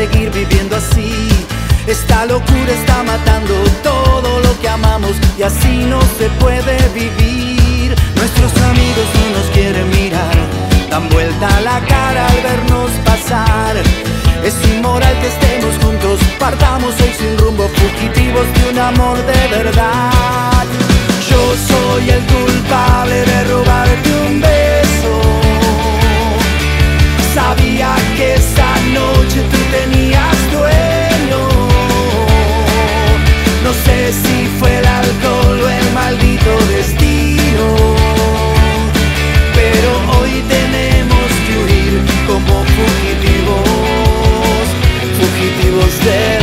seguir viviendo así. Esta locura está matando todo lo que amamos y así no se puede vivir. Nuestros amigos no nos quieren mirar, dan vuelta la cara al vernos pasar. Es inmoral que esté said